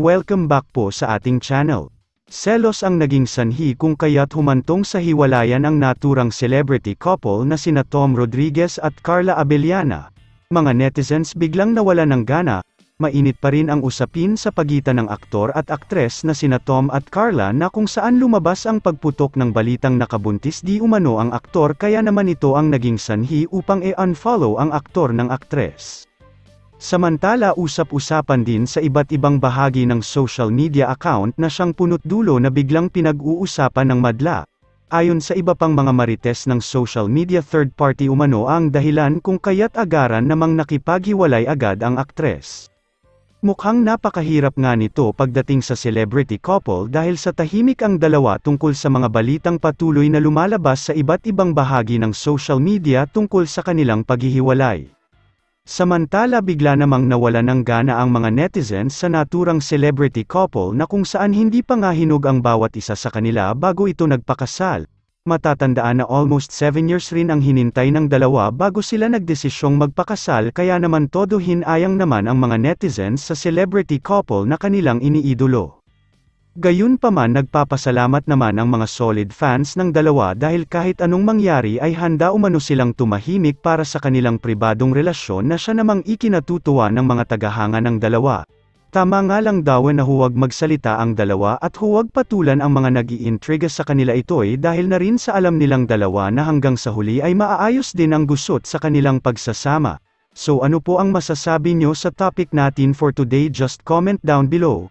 Welcome back po sa ating channel. Selos ang naging sanhi kung kaya't humantong sa hiwalayan ang naturang celebrity couple na sina Tom Rodriguez at Carla Abellana. Mga netizens biglang nawala ng gana, mainit pa rin ang usapin sa pagitan ng aktor at aktres na sina Tom at Carla na kung saan lumabas ang pagputok ng balitang nakabuntis di umano ang aktor kaya naman ito ang naging sanhi upang e-unfollow ang aktor ng aktres. Samantala usap-usapan din sa iba't ibang bahagi ng social media account na siyang punot dulo na biglang pinag-uusapan ng madla. Ayon sa iba pang mga marites ng social media third party umano ang dahilan kung kaya't agaran namang nakipaghiwalay agad ang aktres. Mukhang napakahirap nga nito pagdating sa celebrity couple dahil sa tahimik ang dalawa tungkol sa mga balitang patuloy na lumalabas sa iba't ibang bahagi ng social media tungkol sa kanilang paghihiwalay. Samantala bigla namang nawala ng gana ang mga netizens sa naturang celebrity couple na kung saan hindi pa nga hinog ang bawat isa sa kanila bago ito nagpakasal. Matatandaan na almost 7 years rin ang hinintay ng dalawa bago sila nagdesisyong magpakasal kaya naman todo hinayang naman ang mga netizens sa celebrity couple na kanilang iniidolo. Gayunpaman nagpapasalamat naman ang mga solid fans ng dalawa dahil kahit anong mangyari ay handa umano silang tumahimik para sa kanilang pribadong relasyon na siya namang ikinatutuwa ng mga tagahanga ng dalawa. Tama nga lang daw na huwag magsalita ang dalawa at huwag patulan ang mga nag-iintriga sa kanila ito'y dahil na rin sa alam nilang dalawa na hanggang sa huli ay maaayos din ang gusot sa kanilang pagsasama. So ano po ang masasabi nyo sa topic natin for today just comment down below.